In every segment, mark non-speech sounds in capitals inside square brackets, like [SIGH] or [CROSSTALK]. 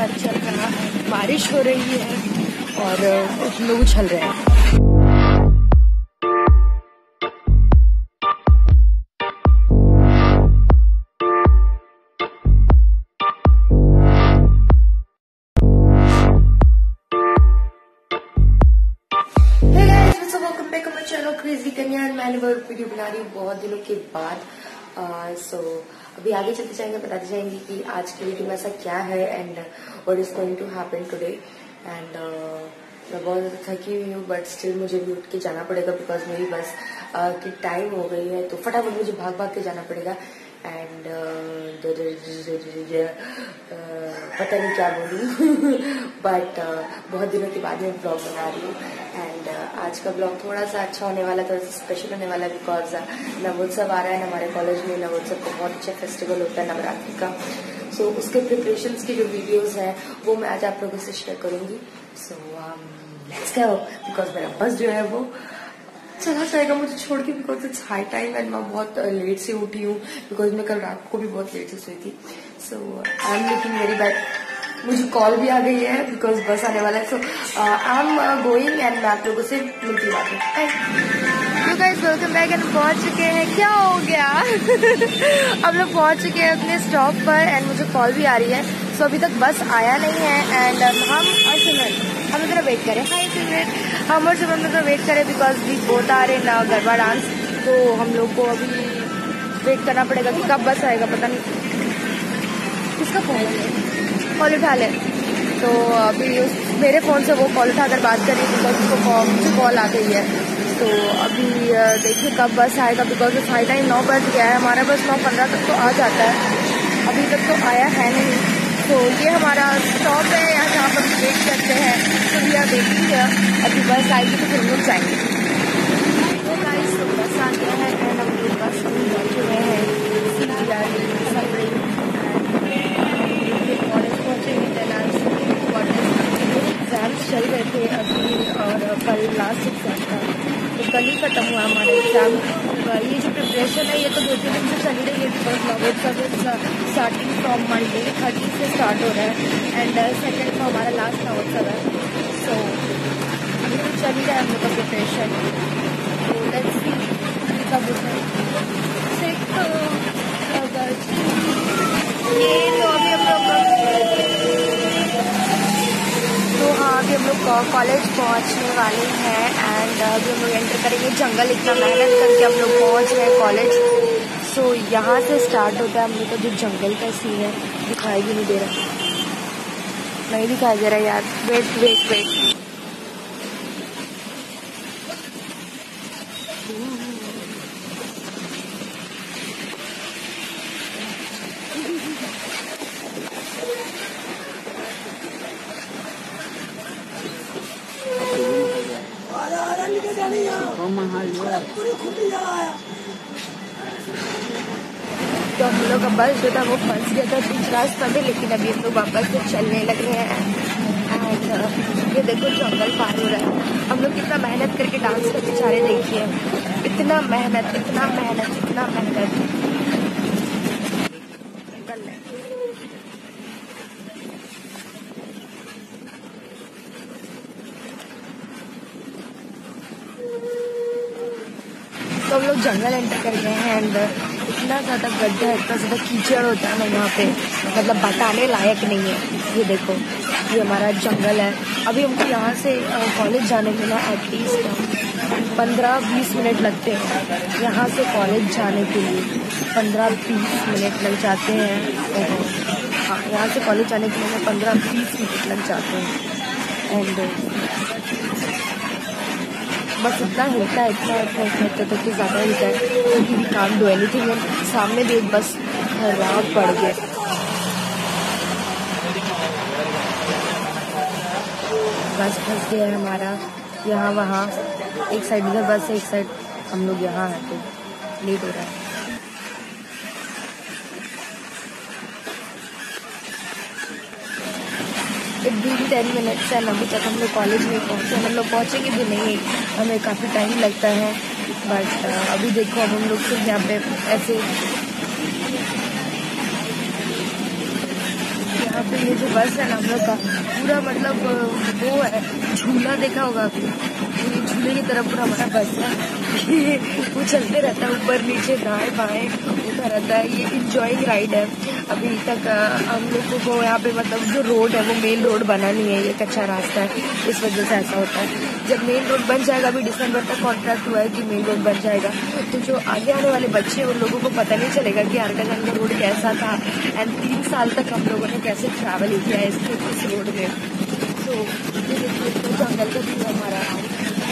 पर चल रहा है, बारिश हो रही है और लोग उछल रहे हैं। वो वीडियो बना रही हूँ बहुत दिनों के बाद। सो अभी आगे चलते जाएँगे बताते जाएँगे कि आज की वीडियो में ऐसा क्या है and what is going to happen today and मैं बहुत ज़्यादा थकी हुई हूँ बट स्टिल मुझे भी उठ के जाना पड़ेगा बिकॉज़ मेरी बस uh, की टाइम हो गई है तो फटाफट मुझे भाग भाग के जाना पड़ेगा. एंड पता नहीं क्या बोलूँ. [LAUGHS] बट बहुत दिनों के बाद मैं ब्लॉग बना रही हूँ. आज का ब्लॉग थोड़ा सा अच्छा होने वाला थोड़ा सा स्पेशल होने वाला बिकॉज़ नवोत्सव आ रहा है हमारे कॉलेज में नवोत्सव का बहुत अच्छा फेस्टिवल होता है नवरात्रि का। सो so, उसके प्रिपरेशन की जो वीडियोज़ हैं वो मैं आज आप लोगों से शेयर करूँगी। सो लेट्स गो बिकॉज़ मेरा बस जो है वो चला जाएगा मुझे छोड़ के because it's high time and मैं बहुत लेट uh, से उठी हूँ बिकॉज़ मैं कल रात को भी बहुत लेट से सोई थी। So I am looking very bad मुझे कॉल भी आ गई है बिकॉज़ बस आने वाला है। So I am going and मैं आप लोगों से मिलती बात गाइस वेलकम बैक एंड पहुँच चुके हैं। क्या हो गया? [LAUGHS] अब लोग पहुँच चुके हैं अपने स्टॉप पर एंड मुझे कॉल भी आ रही है। सो so, अभी तक बस आया नहीं है एंड um, हम और सिमरन हम इतना वेट करें। हाई सिमरन हम और सिमरन इतना वेट करें बिकॉज़ वी बोथ आ रहे ना गरबा डांस तो हम लोग को अभी वेट करना पड़ेगा कि कब बस आएगा पता नहीं। किसका फ़ोन कॉल उठा ले। तो अभी उस, मेरे फ़ोन से वो कॉल उठाकर बात कर रही है बिकॉज़ उसको मुझे कॉल आ गई है। तो अभी देखिए कब बस आएगा बिकॉज़ हाई टाइम नौ बज गया है। हमारा बस नौ पंद्रह तक तो आ जाता है। अभी तक तो आया है नहीं। तो ये हमारा स्टॉप है यहाँ जहाँ पर वेट करते हैं तो आर वेटिंग अभी बस आएगी तो फिर लोग जाएँगे। तो तो बस आ गया है एंड हम बस में बैठे हुए हैं सी जी आर कॉलेज पहुँचेंगे एग्ज़ाम्स चल रहे थे अभी और कल लास्ट एग्ज़ाम था। तो कल ही ख़त्म हुआ हमारा एग्ज़ाम ये जो प्रिपरेशन है, ये तो दो तीन दिन से चल रही है। Because Navotsav is starting from Monday thirty से स्टार्ट हो रहा है। एंड सेकेंड को हमारा लास्ट नवोत्सव है। सो अभी तो चल ही रहा है हम लोग का प्रिपरेशन तो लेट्स कब होता है ये तो अभी हम लोग तो हाँ अभी हम लोग कॉलेज पहुँचने वाले हैं एंड अभी हम लोग एंटर करेंगे जंगल इतना मेहनत करके हम लोग पहुँच रहे हैं कॉलेज सो यहाँ से स्टार्ट होता है हम लोग का जो जंगल का सीन है, दिखाई भी नहीं दे रहा। नहीं दिखाई दे रहा यार। वेट वेट वेट तो हम लोग का बस जो था वो फंस गया था बीच रास्ता में लेकिन अभी हम लोग वापस से चलने लगे हैं। एंड ये देखो जंगल पार हो रहा है हम लोग कितना मेहनत करके डांस करके बेचारे देखिए। इतना मेहनत इतना मेहनत इतना मेहनत तो हम लोग जंगल एंटर कर गए हैं एंड इतना ज़्यादा गड्ढा, इतना ज़्यादा कीचड़ होता है ना यहाँ पे। मतलब बताने लायक नहीं है। ये देखो, ये हमारा जंगल है। अभी हमको यहाँ से कॉलेज जाने के लिए एटलीस्ट पंद्रह बीस मिनट लगते हैं। यहाँ से कॉलेज जाने के लिए पंद्रह बीस मिनट लग जाते हैं। हाँ यहाँ से कॉलेज जाने के लिए पंद्रह बीस मिनट लग जाते हैं। एंड बस इतना हिलता है, इतना इतना इतना तो कि ज़्यादा हिलता है, क्योंकि काम डू थी सामने भी एक बस खराब पड़ गया। बस फंस गया है हमारा, यहाँ वहाँ, एक साइड इधर बस है एक साइड हम लोग यहाँ हैं। लेट हो रहा है। विद टेन मिनट्स एंड अभी तक हम लोग कॉलेज में पहुँचे, हम लोग पहुँचेंगे भी नहीं, हमें काफ़ी टाइम लगता है। बट अभी देखो, अब हम लोग सिर्फ़ यहाँ पे ऐसे यहाँ पे ये जो बस है ना, हम लोग का, पूरा मतलब वो है, झूला देखा होगा आपने? झूले की तरफ़ पूरा हमारा बस है। वो चलते रहता है, ऊपर नीचे दाएँ बाएँ, होता रहता है। ये इंजॉइंग राइड है। अभी तक हम लोगों को यहाँ पे मतलब जो रोड है, वो मेन रोड बना नहीं है, ये कच्चा रास्ता है। इस वजह से ऐसा होता है। जब मेन रोड बन जाएगा, अभी दिसंबर तक कॉन्ट्रैक्ट हुआ है कि मेन रोड बन जाएगा। तो जो आगे आने वाले बच्चे उन लोगों को पता नहीं चलेगा कि आरकागंज का रोड कैसा था। एंड तीन साल तक हम लोगों ने कैसे ट्रैवल किया है इस इस रोड में। तो तो जंगल का व्यू हमारा।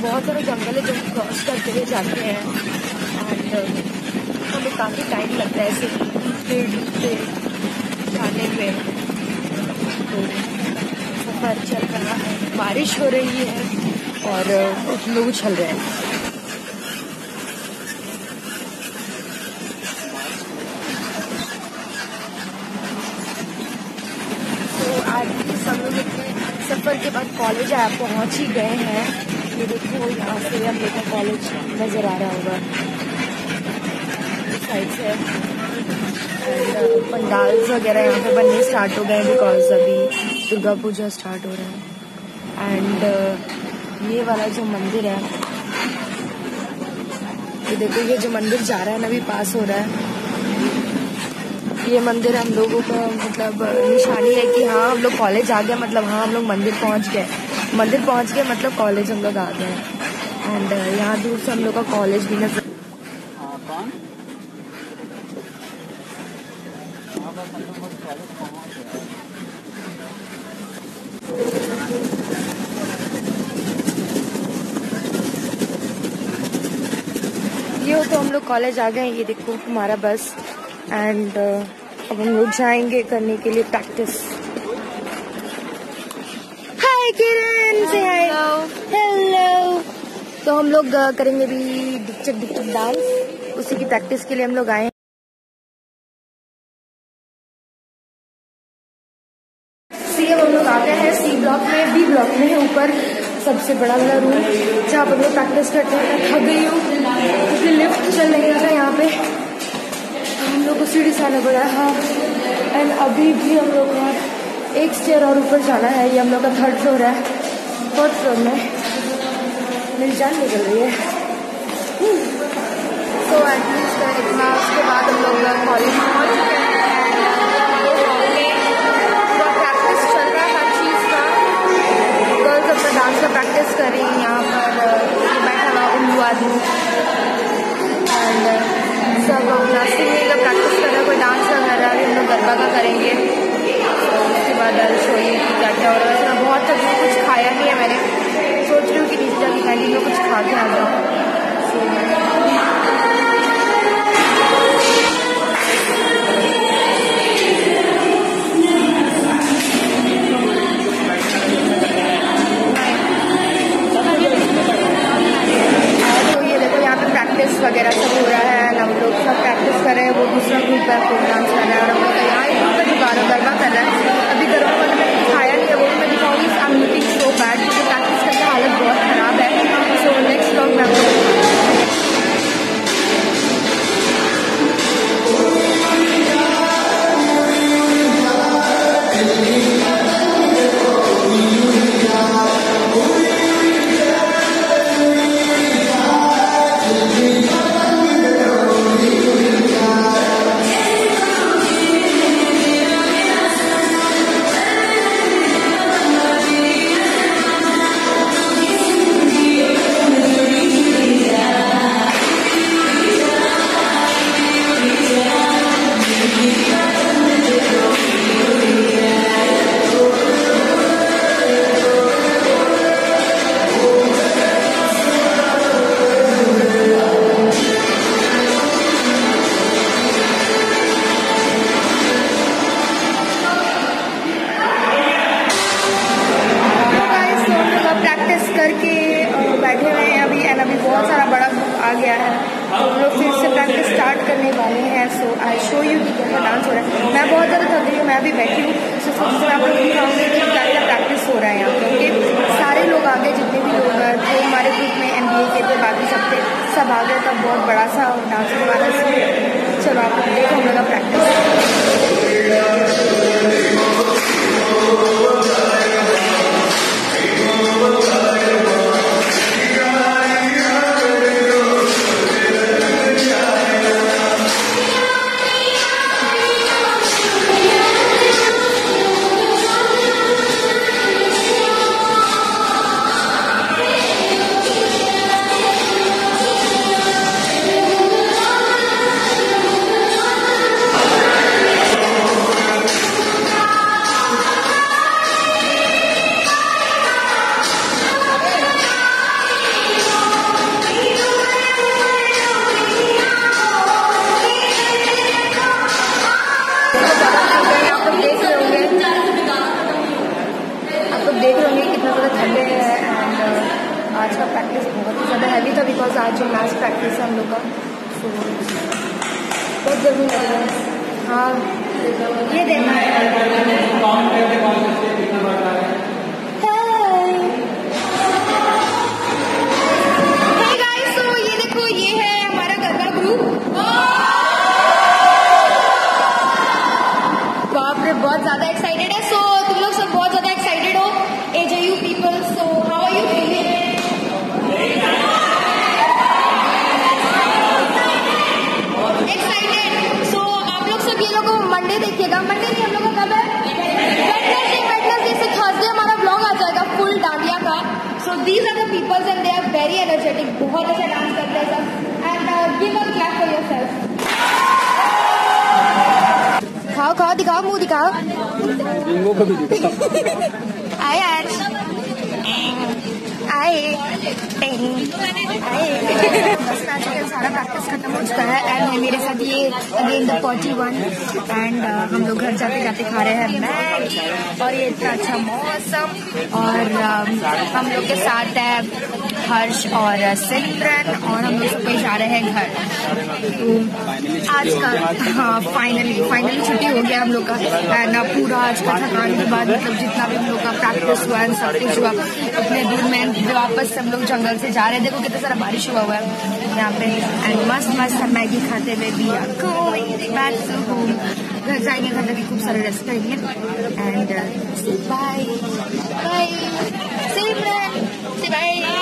बहुत सारे जंगल है जो क्रॉस करते हुए जाते हैं। एंड हमें काफ़ी टाइम लगता है ऐसे डूबते डूबते जाने में। तो सफ़र चल रहा है। बारिश हो रही है। और लोग उछल रहे हैं। तो सफ़र के बाद कॉलेज आया पहुँच ही गए हैं। ये देखो, यहाँ से हम लोग का कॉलेज नज़र आ रहा होगा। साइड से पंडाल्स वगैरह यहाँ पे बनने स्टार्ट हो गए बिकॉज़ अभी दुर्गा पूजा स्टार्ट हो रहा है। एंड ये वाला जो मंदिर है, ये देखो, ये जो मंदिर जा रहा है ना, अभी पास हो रहा है। ये मंदिर हम लोगों का मतलब निशानी है कि हाँ हम लोग कॉलेज आ गए मतलब हाँ हम लोग मंदिर पहुँच गए। मंदिर पहुँच गए मतलब कॉलेज हम लोग आ गए एंड यहाँ दूर से हम लोग का कॉलेज भी नज़र ये हो तो हम लोग कॉलेज आ गए ये देखो हमारा बस एंड uh, अब हम लोग जाएँगे करने के लिए प्रैक्टिस हाय किरण से हाय हेलो तो हम लोग uh, करेंगे भी डिक्चक डिक्चक डांस उसी की प्रैक्टिस के लिए हम लोग आए हम लोग आ गए हैं सी ब्लॉक में बी ब्लॉक में है ऊपर सबसे बड़ा वाला रूम जहाँ पर लोग प्रैक्टिस करते हैं. थक गई हूँ. क्योंकि लिफ्ट चल नहीं रहा था यहाँ पे। तो हम लोग को सीढ़ी से आना पड़ा है। एंड अभी भी हम लोग को एक स्टेयर और ऊपर जाना है। ये हम लोग का थर्ड फ्लोर है। फोर्थ फ्लोर में मेरी जान निकल रही है। तो एटलीस्ट इतना उसके बाद हम लोग कॉलेज पहुँच चुके हैं। डांस का। प्रैक्टिस कर रही हैं यहाँ पर। बैठा हुआ उल्लू आदमी। गरबा का करेंगे। तो उसके बाद शो ये क्या क्या रहा है। वैसे मैं बहुत तक कुछ खाया नहीं है मैंने। सोच रही हूँ कि नीचे जाके में कुछ खा के आ जाऊँ। प्रैक्टिस बाकी सब सब आ गए तब बहुत बड़ा सा और डांस हमारा चलो आप देखो मेरा प्रैक्टिस सो बहुत ज़रूर है। ये देखना मंडे देखिएगा मंडे नहीं हम लोग का कब है वेडनेसडे से थर्सडे हमारा ब्लॉग आ जाएगा फुल डांडिया का। So these are the peoples and they are very energetic बहुत अच्छा डांस करते हैं सब। And give a clap for yourself दिखाओ खाओ दिखाओ मुँह दिखाओ। आए आज आए। आए। सारा प्रैक्टिस खत्म हो एंड मेरे साथ ये again the forty one and हम लोग घर जाते जाते खा रहे हैं मैगी और ये इतना अच्छा मौसम और uh, हम लोग के साथ है हर्ष और सिमरन और हम लोग सब जा रहे हैं घर। तो आज का हाँ फाइनली फाइनली छुट्टी हो गया हम लोग का। एंड पूरा आज का थकान के बाद मतलब जितना भी हम लोग का प्रैक्टिस हुआ है सब कुछ हुआ, अपने दिन में वापस हम लोग जंगल से जा रहे हैं, देखो कितना सारा बारिश हुआ हुआ है यहाँ पे। एंड मस्त मस्त मैगी खाते हुए भी होम घर जाएँगे, घर जाके खूब सारे रेस्ट करेंगे। And bye bye bye